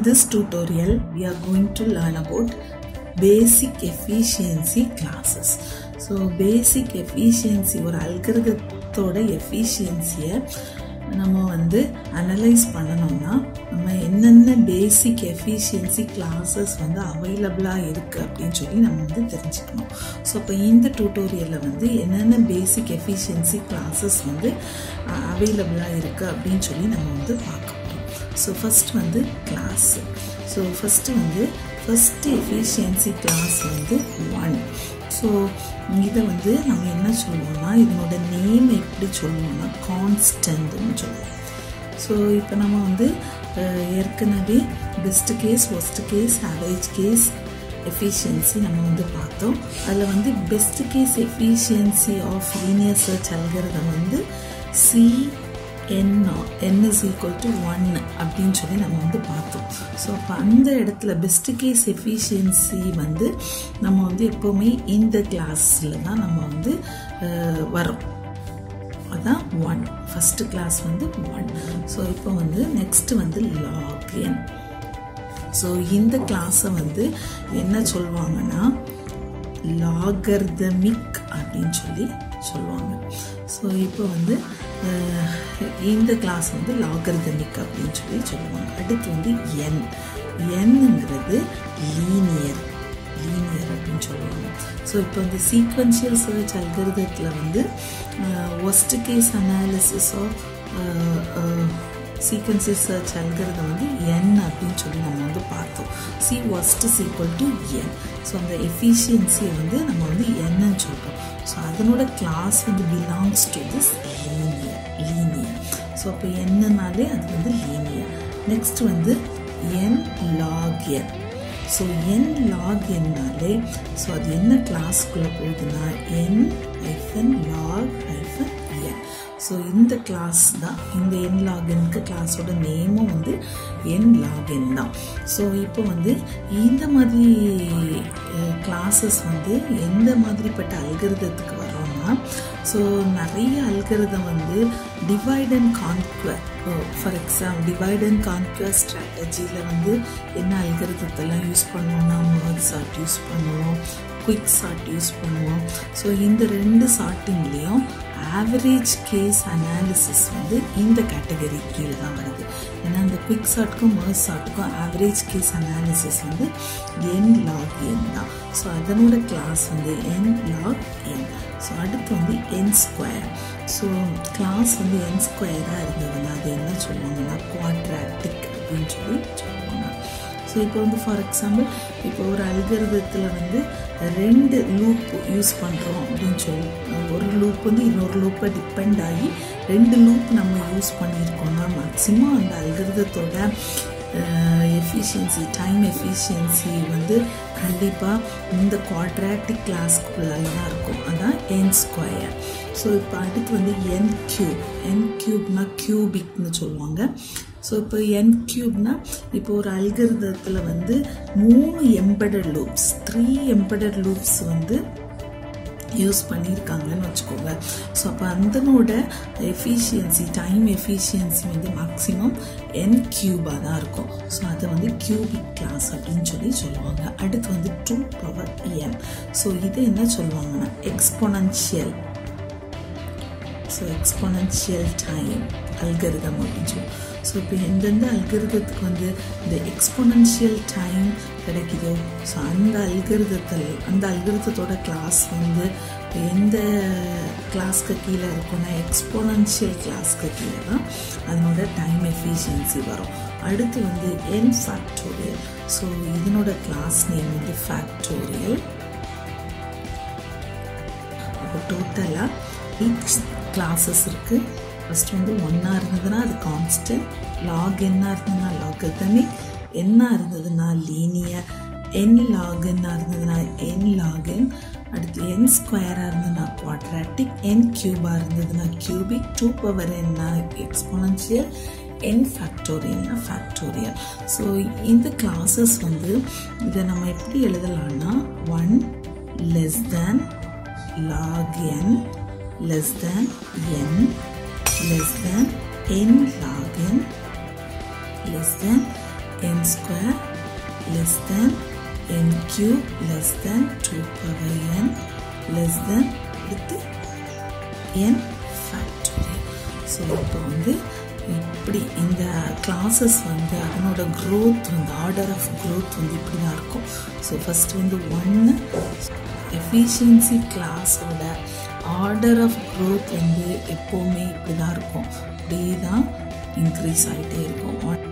In this tutorial, we are going to learn about basic efficiency classes. So basic efficiency ஒரு அல்கிரகத்தோட எஃபிஷியன்சியை நம்ம வந்து analyse பண்ணணும்னா நம்ம என்னென்ன பேசிக் எஃபிஷியன்சி கிளாஸஸ் வந்து அவைலபிளாக இருக்குது அப்படின்னு சொல்லி நம்ம வந்து தெரிஞ்சுக்கணும் ஸோ இப்போ இந்த டியூட்டோரியலில் வந்து என்னென்ன பேசிக் எஃபிஷியன்சி கிளாஸஸ் வந்து அவைலபிளாக இருக்குது அப்படின்னு சொல்லி நம்ம வந்து பார்க்க ஸோ ஃபஸ்ட் வந்து கிளாஸ் ஸோ ஃபஸ்ட்டு வந்து ஃபஸ்ட்டு எஃபிஷியன்சி கிளாஸ் வந்து ஒன் ஸோ இதை வந்து நம்ம என்ன சொல்லுவோம்னா இதனோட நேம் எப்படி சொல்லுவோம்னா கான்ஸ்டன்ட்னு சொல்லுவோம். ஸோ இப்போ நம்ம வந்து ஏற்கனவே best case worst case average case efficiency நம்ம வந்து பார்த்தோம். அதில் வந்து best case efficiency of linear search algorithm வந்து C N N is equal to one அப்படின்னு சொல்லி நம்ம வந்து பார்த்தோம். ஸோ அப்போ அந்த இடத்துல பெஸ்ட் கேஸ் எஃபிஷியன்சி வந்து நம்ம வந்து எப்போவுமே இந்த கிளாஸில் தான் நம்ம வந்து வரோம் அதான் ஒன் ஃபஸ்ட்டு கிளாஸ் வந்து ஒன் ஸோ இப்போ வந்து நெக்ஸ்ட் வந்து லாகின் ஸோ இந்த கிளாஸை வந்து என்ன சொல்லுவாங்கன்னா லாகர்தமிக் அப்படின்னு சொல்லி சொல்லுவாங்க. ஸோ இப்போ வந்து இந்த கிளாஸ் வந்து லாகர்தமிக் அப்படின்னு சொல்லி சொல்லுவாங்க. அடுத்து வந்து என் என்ங்கிறது லீனியர் லீனியர் அப்படின்னு சொல்லுவாங்க. ஸோ இப்போ இந்த சீக்வன்ஷியல் சர்ச் அல்கரிதத்தில் வந்து worst case analysis of sequential search வந்து என் அப்படின்னு சொல்லி நம்ம வந்து பார்த்தோம். C worst is equal to N so அந்த எஃபிஷியன்சியை வந்து நம்ம வந்து என்னன்னு சொல்கிறோம் ஸோ அதனோட கிளாஸ் வந்து belongs to this linear linear so அப்போ என்னன்னாலே அது வந்து லீனியர் நெக்ஸ்ட் வந்து N log N so N log என்னாலே ஸோ அது என்ன கிளாஸ்க்குள்ளே போகுதுன்னா N hyphen log hyphen so இந்த கிளாஸ் தான் இந்த என் லாகின்க்கு கிளாஸோட நேமும் வந்து என் லாகின் தான். ஸோ இப்போ வந்து இந்த மாதிரி கிளாஸஸ் வந்து எந்த மாதிரிப்பட்ட அல்கிருதத்துக்கு வரோம்னா ஸோ நிறைய அல்கிருதம் வந்து divide and conquer for example divide and conquer ஸ்ட்ராட்டஜியில் வந்து என்ன அல்கிருதத்தெல்லாம் யூஸ் பண்ணுவோம்னா மர்க் சார்ட் யூஸ் பண்ணுவோம். குயிக் சாட் யூஸ் பண்ணுவோம். ஸோ இந்த ரெண்டு சார்ட்டிங்லேயும் ஆவரேஜ் கேஸ் அனாலிசிஸ் வந்து இந்த கேட்டகரி கீழே தான் வருது. ஏன்னா அந்த குவிக் சாட்க்கும் மர்ஸ் சாட்க்கும் ஆவரேஜ் கேஸ் அனாலிசிஸ் வந்து என் லாக் என் தான். ஸோ அதனோட கிளாஸ் வந்து என் லாக் என் ஸோ அடுத்து வந்து என் ஸ்கொயர் ஸோ கிளாஸ் வந்து என் ஸ்கொயராக இருந்ததுன்னா அது என்ன சொல்லுவாங்கன்னா குவாட்ராட்டிக் அப்படின்னு சொல்லி சொல்லுவாங்க. ஸோ இப்போ வந்து ஃபார் எக்ஸாம்பிள் இப்போ ஒரு அல்கிரதத்தில் வந்து ரெண்டு லூப் யூஸ் பண்ணுறோம் அப்படின்னு சொல்லி. ஒரு லூப் வந்து இன்னொரு லூப்பை டிபெண்ட் ஆகி ரெண்டு லூப் நம்ம யூஸ் பண்ணியிருக்கோம்னா மேக்ஸிமம் அந்த அல்கிரதத்தோட எஃபிஷியன்சி டைம் எஃபிஷியன்சி வந்து கண்டிப்பாக இந்த குவாட்ராட்டிக் கிளாஸ்க்குள்ளே தான் இருக்கும். அதான் என் ஸ்கொயர் ஸோ இப்போ அடுத்து வந்து என் கியூப் என் கியூப்னா கியூபிக்னு சொல்லுவாங்க. ஸோ இப்போ என் கியூப்னா இப்போ ஒரு அல்கிருதத்தில் வந்து மூணு embedded loops three embedded loops வந்து யூஸ் பண்ணியிருக்காங்கன்னு வச்சுக்கோங்க. ஸோ அப்போ அந்தனோட எஃபிஷியன்சி டைம் எஃபிஷியன்சி வந்து மேக்ஸிமம் என் கியூபாக தான் இருக்கும். ஸோ அதை வந்து கியூபிக் கிளாஸ் அப்படின்னு சொல்லி சொல்லுவாங்க. அடுத்து வந்து டூ பவர் என் ஸோ இதை என்ன சொல்லுவாங்கன்னா exponential so exponential time algorithm அப்படின்னு சொல்லி. ஸோ இப்போ எந்தெந்த அல்கிருதத்துக்கு வந்து இந்த எக்ஸ்பொனன்ஷியல் டைம் கிடைக்குதோ? ஸோ அந்த அல்கிருதத்தில் அந்த அல்கிருதத்தோட கிளாஸ் வந்து எந்த கிளாஸ்க்கு கீழே இருக்குன்னா எக்ஸ்பொனன்ஷியல் கிளாஸ்க்கு கீழே தான் அதனோட டைம் எஃபிஷியன்சி வரும். அடுத்து வந்து என் ஃபேக்டோரியல் ஸோ இதனோட கிளாஸ் நேம் வந்து ஃபேக்டோரியல் அப்போ டோட்டலாக எயிட் கிளாஸஸ் இருக்குது ஃபஸ்ட் வந்து ஒன்னாக இருந்ததுன்னா அது கான்ஸ்டன்ட் லாக் என்ன இருந்ததுன்னா லாகத்தமிக் என்ன இருந்ததுன்னா லீனியர் என் லாகன்னா இருந்ததுன்னா என் லாகன் அடுத்து என் ஸ்கொயராக இருந்ததுன்னா குவாட்ராட்டிக் என் கியூபாக இருந்ததுன்னா கியூபிக் டூ பவர் என்ன எக்ஸ்போனன்ஷியல் என் ஃபேக்டோரியல்னா ஃபேக்டோரியல் ஸோ இந்த கிளாஸஸ் வந்து இதை நம்ம எப்படி எழுதலாம்னா one less than log N less than N less than n log n less than N square less than N cube less than two power N less than with N factorial so இப்போ வந்து இப்படி இந்த classes வந்து அதனோட growth வந்து order of growth வந்து இப்படி தான் இருக்கும். ஸோ ஃபஸ்ட் வந்து ஒன்று எஃபிஷியன்சி கிளாஸோட ஆர்டர் ஆஃப் க்ரோத் வந்து எப்போவுமே இப்படி தான் இருக்கும். அப்படியே தான் இன்க்ரீஸ் ஆகிட்டே இருக்கும்.